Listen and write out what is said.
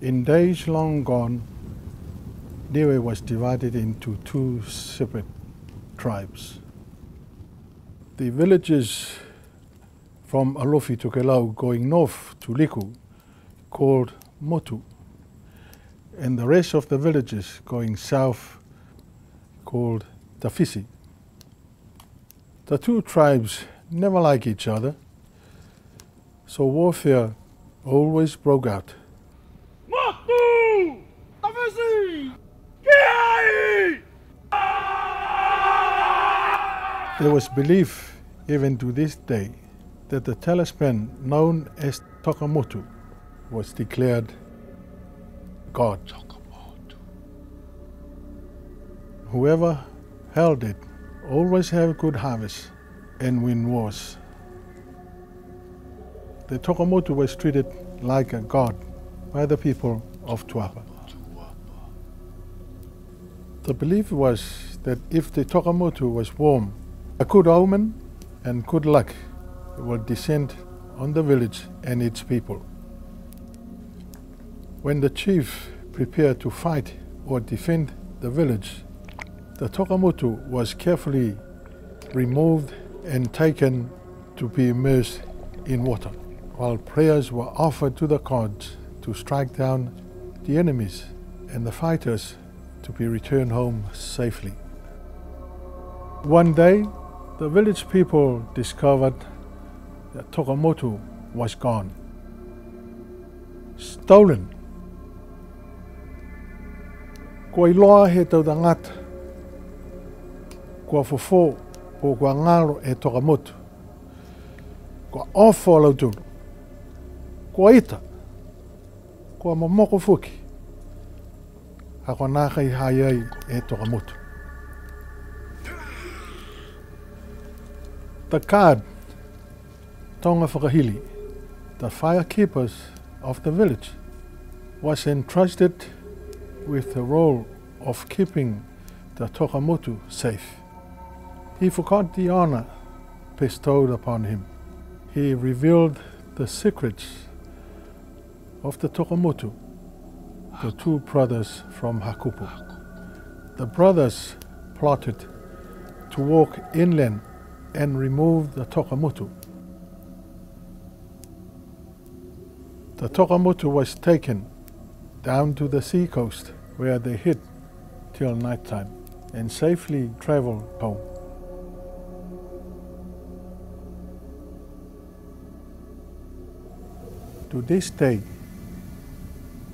In days long gone, Niue was divided into two separate tribes. The villages from Alofi to Kelau going north to Liku called Motu, and the rest of the villages going south called Tafisi. The two tribes never like each other, so warfare always broke out. Motu! Tafisi! Kiai! There was belief, even to this day, that the talisman known as Tokamotu was declared God. Whoever held it always have good harvest and win wars. The Tokamotu was treated like a god by the people of Tuapa. The belief was that if the Tokamotu was warm, a good omen and good luck will descend on the village and its people. When the chief prepared to fight or defend the village, the Tokamotu was carefully removed and taken to be immersed in water, while prayers were offered to the gods to strike down the enemies and the fighters to be returned home safely. One day, the village people discovered that Tokamoto was gone. Stolen. Kua iloa he tau ngata. Kua fofo o kua ngaro e Tokamotu. Kua ofo lau tulu. Kua ita. Kua mamoko fuki. Ha kua naka i hai ai e Tokamotu. The card Tonga Whakahili, the firekeepers of the village, was entrusted with the role of keeping the Tokamotu safe. He forgot the honor bestowed upon him. He revealed the secrets of the Tokamotu, the two brothers from Hakupu. The brothers plotted to walk inland and remove the Tokamotu. The Tokamotu was taken down to the sea coast where they hid till night time and safely traveled home. To this day,